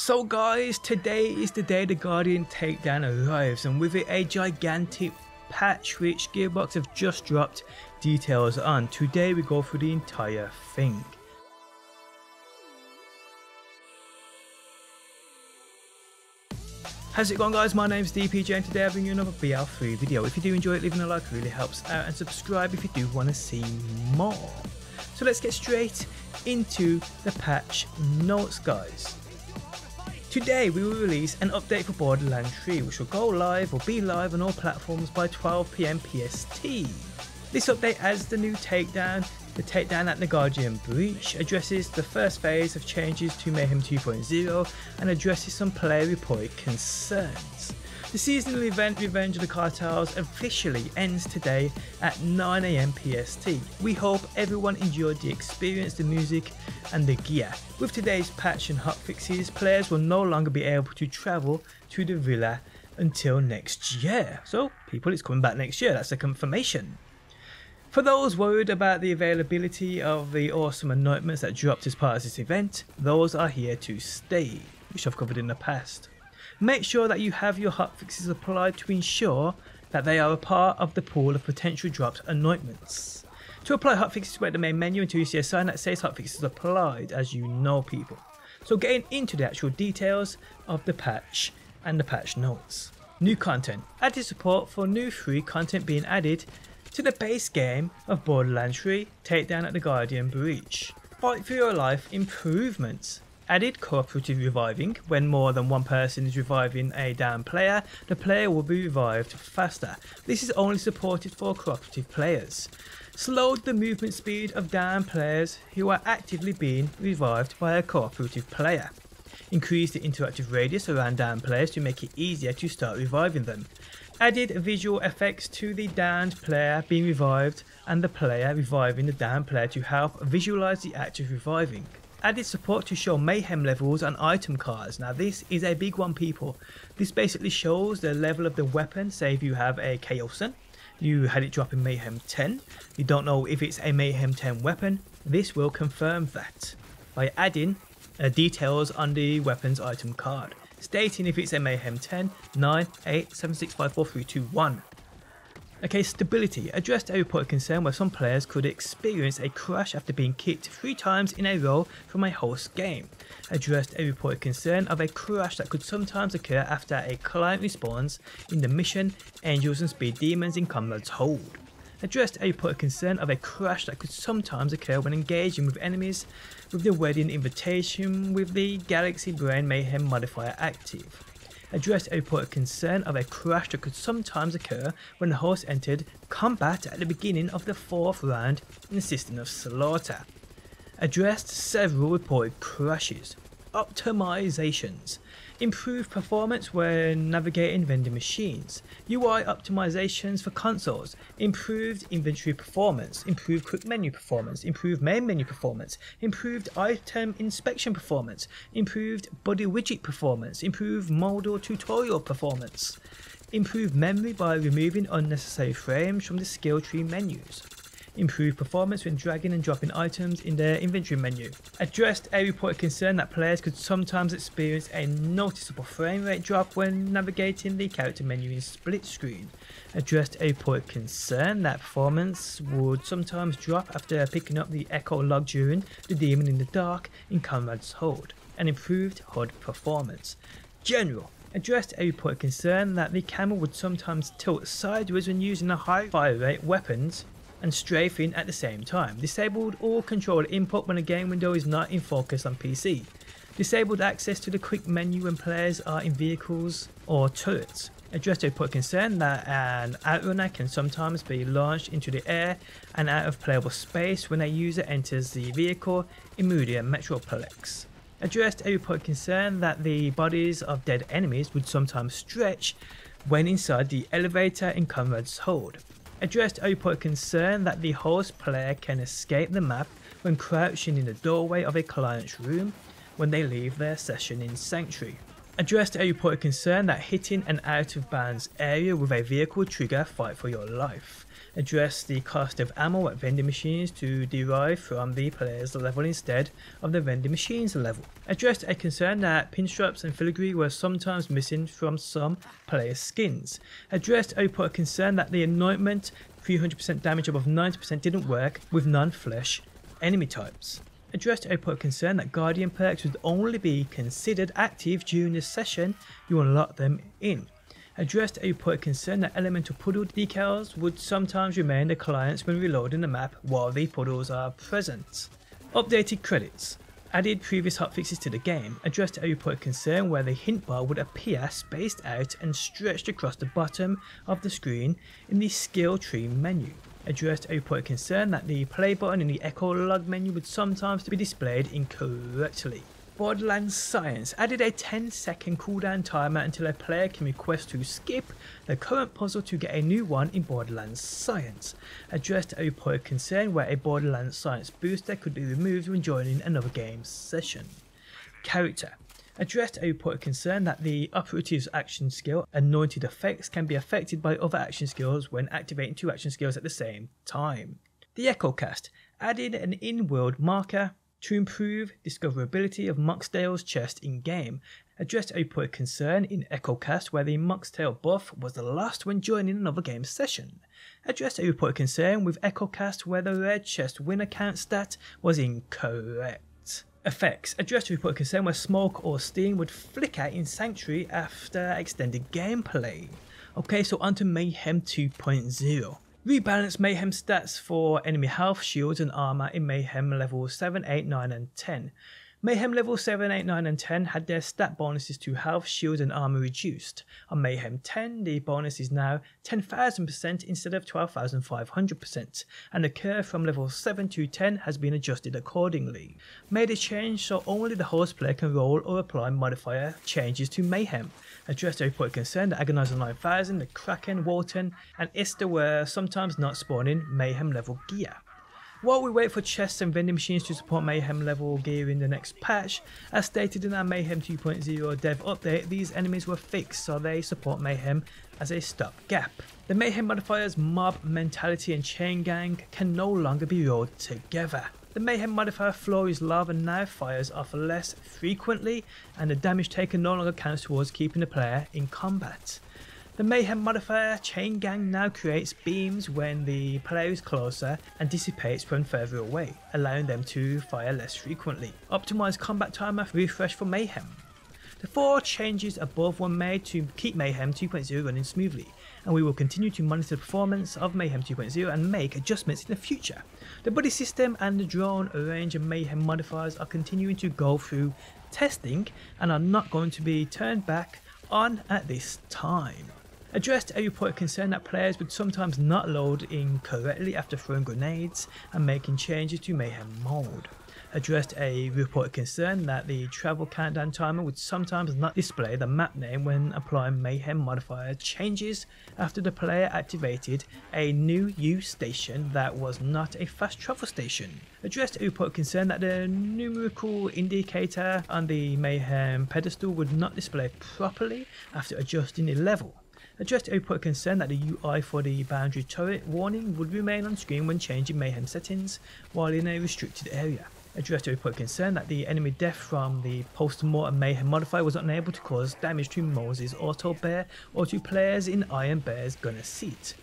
So guys, today is the day the Guardian takedown arrives and with it a gigantic patch which Gearbox have just dropped details on. Today we go through the entire thing. How's it going guys, my name's DPJ and today I bring you another BL3 video. If you do enjoy it, leaving a like really helps out and subscribe if you do want to see more. So let's get straight into the patch notes guys. Today we will release an update for Borderlands 3 which will go live or be live on all platforms by 12pm PST. This update adds the new takedown, the takedown at the Guardian Breach, addresses the first phase of changes to Mayhem 2.0 and addresses some player reported concerns. The seasonal event Revenge of the Cartels officially ends today at 9am PST. We hope everyone enjoyed the experience, the music and the gear. With today's patch and hotfixes, players will no longer be able to travel to the villa until next year. So people, it's coming back next year, that's a confirmation. For those worried about the availability of the awesome anointments that dropped as part of this event, those are here to stay, which I've covered in the past. Make sure that you have your hotfixes applied to ensure that they are a part of the pool of potential dropped anointments. To apply hotfixes, wait the main menu until you see a sign that says hotfixes applied as you know people. So getting into the actual details of the patch and the patch notes. New content. Added support for new free content being added to the base game of Borderlands 3 Takedown at the Guardian Breach. Fight for your life improvements added cooperative reviving. When more than one person is reviving a down player, the player will be revived faster. This is only supported for cooperative players. Slowed the movement speed of down players who are actively being revived by a cooperative player. Increased the interactive radius around down players to make it easier to start reviving them. Added visual effects to the downed player being revived and the player reviving the downed player to help visualize the act of reviving added support to show mayhem levels on item cards. Now this is a big one people. This basically shows the level of the weapon, say if you have a Kaoson, you had it drop in Mayhem 10, you don't know if it's a Mayhem 10 weapon, this will confirm that by adding uh, details on the weapons item card, stating if it's a Mayhem 10, 9, 8, 7, 6, 5, 4, 3, 2, 1. Okay, stability addressed a reported concern where some players could experience a crash after being kicked three times in a row from a host game. Addressed a reported concern of a crash that could sometimes occur after a client respawns in the mission Angels and Speed Demons in Conrad's Hold. Addressed a reported concern of a crash that could sometimes occur when engaging with enemies with the wedding invitation with the Galaxy Brain Mayhem modifier active addressed a reported concern of a crash that could sometimes occur when the horse entered combat at the beginning of the fourth round in the Cistern of Slaughter. Addressed several reported crashes, optimizations, improved performance when navigating vending machines, UI optimizations for consoles, improved inventory performance, improved quick menu performance, improved main menu performance, improved item inspection performance, improved body widget performance, improved modal tutorial performance, improved memory by removing unnecessary frames from the skill tree menus, improve performance when dragging and dropping items in their inventory menu. Addressed a reported concern that players could sometimes experience a noticeable frame rate drop when navigating the character menu in split screen. Addressed a reported concern that performance would sometimes drop after picking up the echo log during the demon in the dark in Conrad's Hold, and improved HUD performance. General addressed a reported concern that the camera would sometimes tilt sideways when using a high fire rate weapons and strafing at the same time. Disabled all controller input when a game window is not in focus on PC. Disabled access to the quick menu when players are in vehicles or turrets. Addressed a point concern that an outrunner can sometimes be launched into the air and out of playable space when a user enters the vehicle in Meridian Metroplex. Addressed a report concern that the bodies of dead enemies would sometimes stretch when inside the elevator in Conrad's hold addressed report concern that the host player can escape the map when crouching in the doorway of a client's room when they leave their session in Sanctuary. Addressed a reported concern that hitting an out of bounds area with a vehicle trigger fight for your life. Address the cost of ammo at vending machines to derive from the player's level instead of the vending machine's level. Addressed a concern that pinstripes and filigree were sometimes missing from some players' skins. Addressed a concern that the anointment 300% damage above 90% didn't work with non-flesh enemy types addressed a concern that Guardian perks would only be considered active during the session you unlock them in. Addressed a concern that elemental puddle decals would sometimes remain the clients when reloading the map while the puddles are present. Updated credits. Added previous hotfixes to the game, addressed a point of concern where the hint bar would appear spaced out and stretched across the bottom of the screen in the skill tree menu addressed a report concern that the play button in the echo log menu would sometimes be displayed incorrectly. Borderlands Science added a 10 second cooldown timer until a player can request to skip the current puzzle to get a new one in Borderlands Science. Addressed a report concern where a Borderlands Science booster could be removed when joining another game session. Character addressed a reported concern that the operative's action skill anointed effects can be affected by other action skills when activating two action skills at the same time. The Echocast added an in-world marker to improve discoverability of Moxtail's chest in-game, addressed a reported concern in Echocast where the Moxxtail buff was lost when joining another game session, addressed a reported concern with Echocast where the red chest win account stat was incorrect. Effects. Address a report concern where smoke or steam would flicker in Sanctuary after extended gameplay. Okay, so onto Mayhem 2.0. Rebalance Mayhem stats for enemy health, shields and armor in Mayhem levels 7, 8, 9 and 10. Mayhem level 7, 8, 9 and 10 had their stat bonuses to health, shield and armor reduced. On Mayhem 10 the bonus is now 10,000% instead of 12,500% and the curve from level 7 to 10 has been adjusted accordingly. Made a change so only the host player can roll or apply modifier changes to Mayhem. Addressed a report concern that Agonizer 9000, the Kraken, Wotan and Ista were sometimes not spawning Mayhem level gear. While we wait for chests and vending machines to support Mayhem level gear in the next patch, as stated in our Mayhem 2.0 dev update, these enemies were fixed so they support Mayhem as a stopgap. The Mayhem modifiers Mob, Mentality and Chain Gang can no longer be rolled together. The Mayhem modifier floor is lava now fires off less frequently and the damage taken no longer counts towards keeping the player in combat. The Mayhem modifier Chain Gang now creates beams when the player is closer and dissipates when further away, allowing them to fire less frequently. Optimized combat timer refresh for Mayhem. The four changes above were made to keep Mayhem 2.0 running smoothly, and we will continue to monitor the performance of Mayhem 2.0 and make adjustments in the future. The buddy system and the drone range of Mayhem modifiers are continuing to go through testing and are not going to be turned back on at this time addressed a report of concern that players would sometimes not load in correctly after throwing grenades and making changes to Mayhem mode. Addressed a report of concern that the travel countdown timer would sometimes not display the map name when applying Mayhem modifier changes after the player activated a new U station that was not a fast travel station. Addressed a report of concern that the numerical indicator on the Mayhem pedestal would not display properly after adjusting the level addressed a report concern that the UI for the boundary turret warning would remain on screen when changing Mayhem settings while in a restricted area. Addressed a report of concern that the enemy death from the post-mortem Mayhem modifier was unable to cause damage to Moze's Auto Bear or to players in Iron Bear's gunner seat.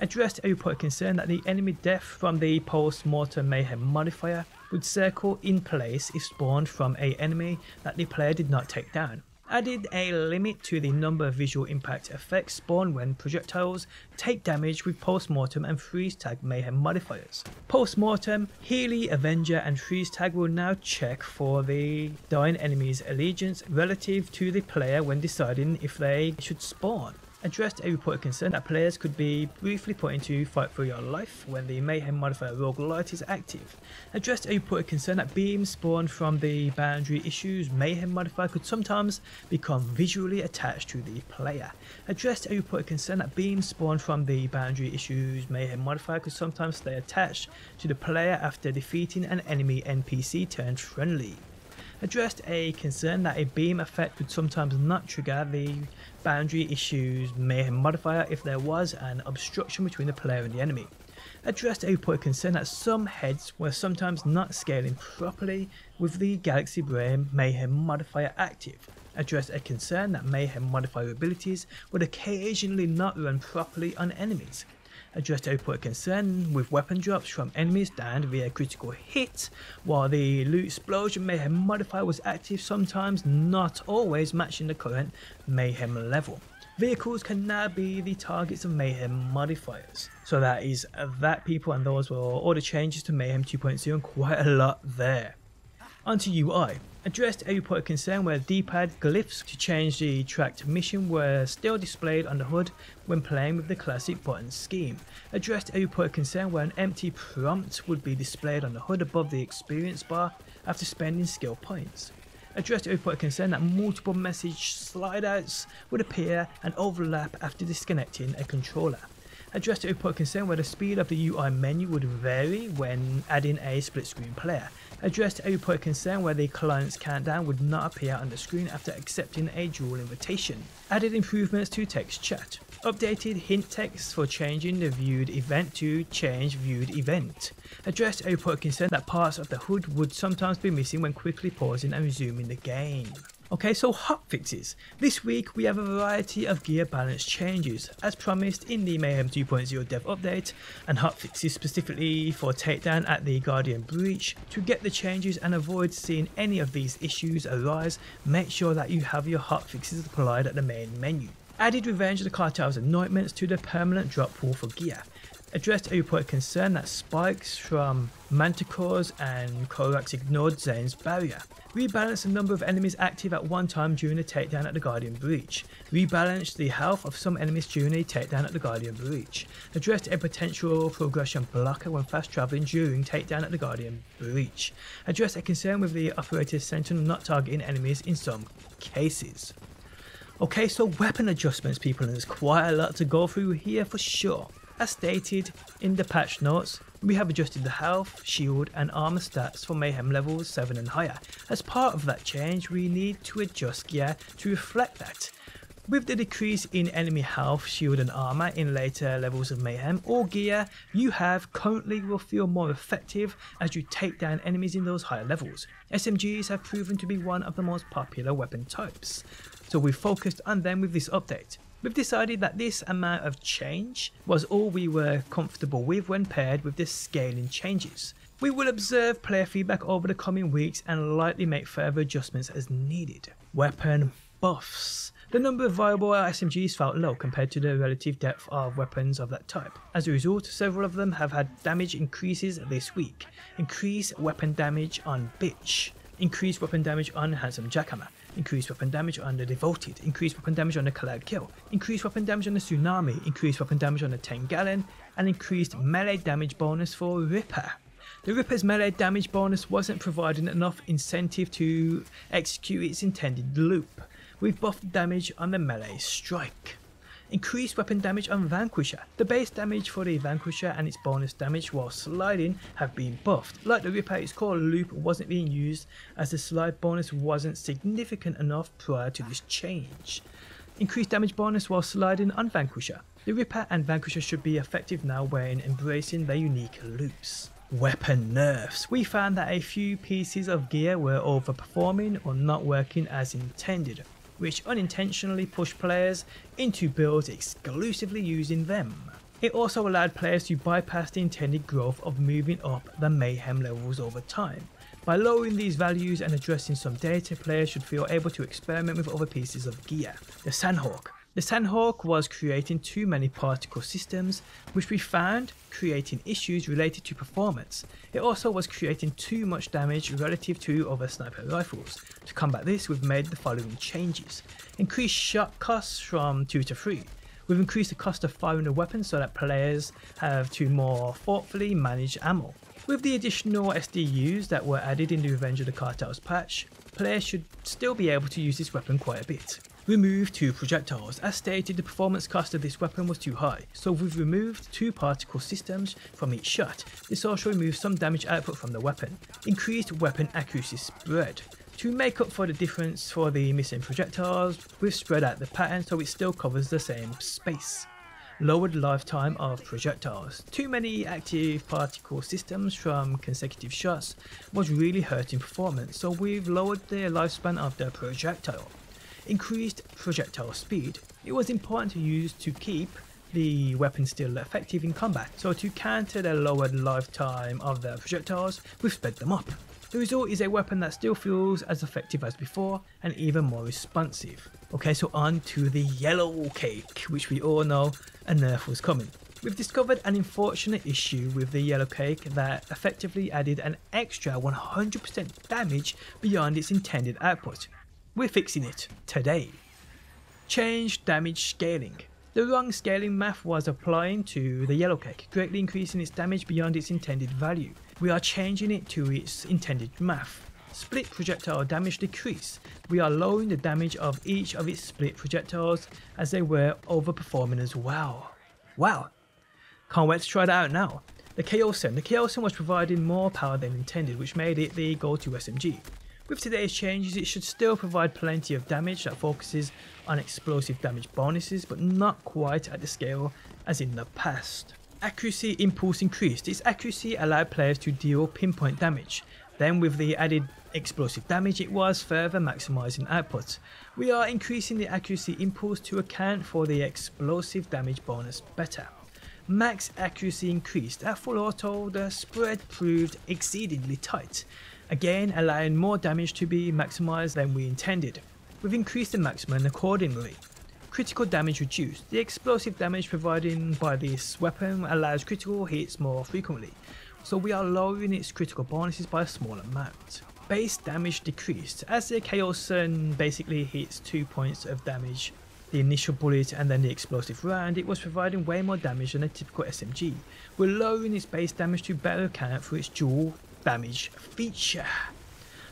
Addressed a report concern that the enemy death from the post-mortem Mayhem modifier would circle in place if spawned from a enemy that the player did not take down added a limit to the number of visual impact effects spawned when projectiles take damage with post-mortem and freeze tag mayhem modifiers. Post-mortem, Healy, Avenger and freeze tag will now check for the dying enemy's allegiance relative to the player when deciding if they should spawn addressed a reported concern that players could be briefly put into fight for your life when the Mayhem modifier rogue light is active. Addressed a reported concern that beams spawned from the boundary issues Mayhem modifier could sometimes become visually attached to the player. Addressed a reported concern that beams spawned from the boundary issues Mayhem modifier could sometimes stay attached to the player after defeating an enemy NPC turned friendly addressed a concern that a beam effect would sometimes not trigger the boundary issues mayhem modifier if there was an obstruction between the player and the enemy. Addressed a reported concern that some heads were sometimes not scaling properly with the Galaxy Brain Mayhem modifier active. Addressed a concern that Mayhem modifier abilities would occasionally not run properly on enemies addressed reported concern with weapon drops from enemies downed via critical hit, while the loot explosion mayhem modifier was active sometimes not always matching the current mayhem level. Vehicles can now be the targets of Mayhem modifiers. So that is that people and those were all the changes to Mayhem 2.0 and quite a lot there. Onto UI. Addressed a of concern where D-pad glyphs to change the tracked mission were still displayed on the HUD when playing with the classic button scheme. Addressed a of concern where an empty prompt would be displayed on the HUD above the experience bar after spending skill points. Addressed a of concern that multiple message slide-outs would appear and overlap after disconnecting a controller addressed a report of concern where the speed of the UI menu would vary when adding a split screen player addressed a report concern where the client's countdown would not appear on the screen after accepting a duel invitation, added improvements to text chat, updated hint text for changing the viewed event to change viewed event, addressed report concern that parts of the HUD would sometimes be missing when quickly pausing and resuming the game. Okay, so hotfixes. This week we have a variety of gear balance changes, as promised in the Mayhem 2.0 dev update, and hotfixes specifically for takedown at the Guardian Breach. To get the changes and avoid seeing any of these issues arise, make sure that you have your hotfixes applied at the main menu. Added Revenge of the Cartel's anointments to the permanent drop pool for gear addressed a reported concern that spikes from manticores and Korax ignored Zane's barrier. Rebalanced the number of enemies active at one time during a takedown at the Guardian Breach. Rebalanced the health of some enemies during a takedown at the Guardian Breach. Addressed a potential progression blocker when fast travelling during takedown at the Guardian Breach. Addressed a concern with the operator's sentinel not targeting enemies in some cases. Okay, so weapon adjustments people, and there's quite a lot to go through here for sure. As stated in the patch notes, we have adjusted the health, shield and armor stats for mayhem levels 7 and higher. As part of that change, we need to adjust gear to reflect that. With the decrease in enemy health, shield and armor in later levels of mayhem, all gear you have currently will feel more effective as you take down enemies in those higher levels. SMGs have proven to be one of the most popular weapon types, so we focused on them with this update. We've decided that this amount of change was all we were comfortable with when paired with the scaling changes. We will observe player feedback over the coming weeks and likely make further adjustments as needed. Weapon buffs. The number of viable SMGs felt low compared to the relative depth of weapons of that type. As a result, several of them have had damage increases this week. Increase weapon damage on Bitch. Increase weapon damage on Handsome Jackhammer increased weapon damage on the Devoted, increased weapon damage on the Cloud Kill, increased weapon damage on the Tsunami, increased weapon damage on the 10 Gallon, and increased melee damage bonus for Ripper. The Ripper's melee damage bonus wasn't providing enough incentive to execute its intended loop. We've buffed damage on the melee strike. Increased weapon damage on Vanquisher. The base damage for the Vanquisher and its bonus damage while sliding have been buffed. Like the Ripper, its core loop wasn't being used as the slide bonus wasn't significant enough prior to this change. Increased damage bonus while sliding on Vanquisher. The Ripper and Vanquisher should be effective now when embracing their unique loops. Weapon nerfs. We found that a few pieces of gear were overperforming or not working as intended which unintentionally pushed players into builds exclusively using them. It also allowed players to bypass the intended growth of moving up the mayhem levels over time. By lowering these values and addressing some data, players should feel able to experiment with other pieces of gear. The Sandhawk. The Sandhawk was creating too many particle systems, which we found creating issues related to performance. It also was creating too much damage relative to other sniper rifles. To combat this, we've made the following changes. Increased shot costs from 2 to 3. We've increased the cost of firing a weapon so that players have to more thoughtfully manage ammo. With the additional SDUs that were added in the Revenge of the Cartels patch, players should still be able to use this weapon quite a bit. Remove two projectiles. As stated, the performance cost of this weapon was too high, so we've removed two particle systems from each shot. This also removes some damage output from the weapon. Increased weapon accuracy spread. To make up for the difference for the missing projectiles, we've spread out the pattern so it still covers the same space. Lowered lifetime of projectiles. Too many active particle systems from consecutive shots was really hurting performance so we've lowered the lifespan of the projectile. Increased projectile speed. It was important to use to keep the weapon still effective in combat, so to counter the lowered lifetime of the projectiles, we've sped them up. The result is a weapon that still feels as effective as before and even more responsive. Okay, so on to the Yellowcake, which we all know a nerf was coming. We've discovered an unfortunate issue with the Yellowcake that effectively added an extra 100% damage beyond its intended output. We're fixing it today. Change damage scaling. The wrong scaling math was applying to the Yellowcake, greatly increasing its damage beyond its intended value. We are changing it to its intended math. Split projectile damage decrease. We are lowering the damage of each of its split projectiles as they were overperforming as well. Wow! Can't wait to try that out now. The Kaoson. The Kaoson was providing more power than intended which made it the go-to SMG. With today's changes it should still provide plenty of damage that focuses on explosive damage bonuses but not quite at the scale as in the past. Accuracy impulse increased. Its accuracy allowed players to deal pinpoint damage. Then with the added explosive damage it was further maximising output. We are increasing the accuracy impulse to account for the explosive damage bonus better. Max accuracy increased. At full auto the spread proved exceedingly tight, again allowing more damage to be maximised than we intended. We've increased the maximum accordingly critical damage reduced. The explosive damage provided by this weapon allows critical hits more frequently, so we are lowering its critical bonuses by a small amount. Base damage decreased, as the Kaoson basically hits 2 points of damage the initial bullet and then the explosive round, it was providing way more damage than a typical SMG. We're lowering its base damage to better account for its dual damage feature.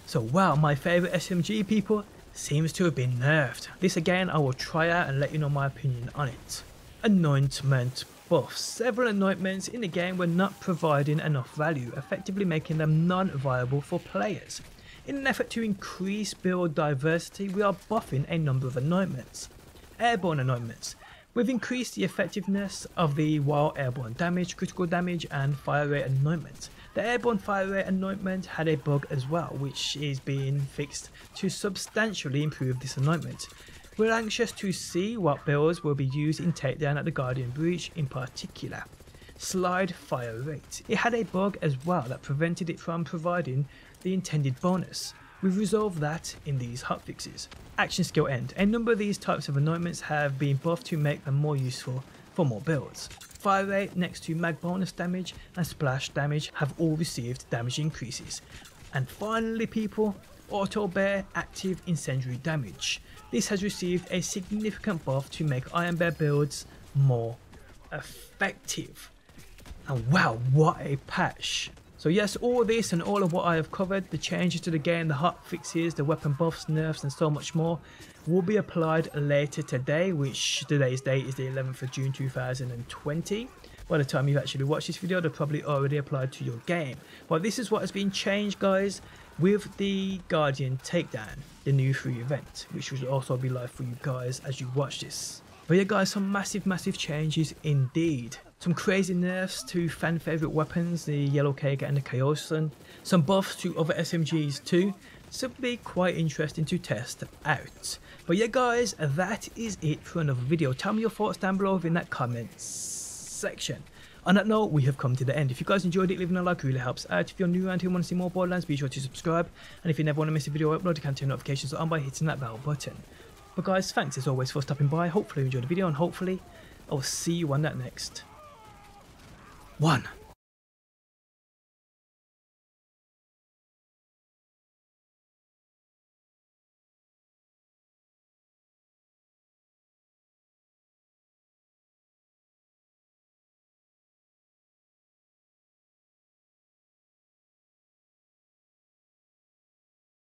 So wow, my favourite SMG people, seems to have been nerfed. This again I will try out and let you know my opinion on it. Anointment buffs. Several anointments in the game were not providing enough value, effectively making them non-viable for players. In an effort to increase build diversity, we are buffing a number of anointments. Airborne anointments. We've increased the effectiveness of the while airborne damage, critical damage and fire rate anointments. The airborne fire rate anointment had a bug as well, which is being fixed to substantially improve this anointment. We're anxious to see what builds will be used in Takedown at the Guardian Breach in particular. Slide fire rate. It had a bug as well that prevented it from providing the intended bonus. We've resolved that in these hotfixes. Action skill end. A number of these types of anointments have been buffed to make them more useful for more builds. Fire rate next to mag bonus damage and splash damage have all received damage increases. And finally people, auto bear active incendiary damage. This has received a significant buff to make Iron Bear builds more effective. And wow, what a patch. So yes, all this and all of what I have covered, the changes to the game, the hot fixes, the weapon buffs, nerfs and so much more will be applied later today, which today's date is the 11th of June 2020. By the time you've actually watched this video, they're probably already applied to your game. But this is what has been changed, guys, with the Guardian Takedown, the new free event, which will also be live for you guys as you watch this. But yeah guys, some massive, massive changes indeed. Some crazy nerfs to fan favourite weapons, the Yellowcake and the Kaoson. Some buffs to other SMGs too. So it'll be quite interesting to test out. But yeah guys, that is it for another video. Tell me your thoughts down below in that comments section. On that note, we have come to the end. If you guys enjoyed it, leaving a like really helps out. If you're new around here and want to see more Borderlands, be sure to subscribe. And if you never want to miss a video upload, you can turn notifications on by hitting that bell button. But guys, thanks as always for stopping by. Hopefully you enjoyed the video and hopefully I'll see you on that next one.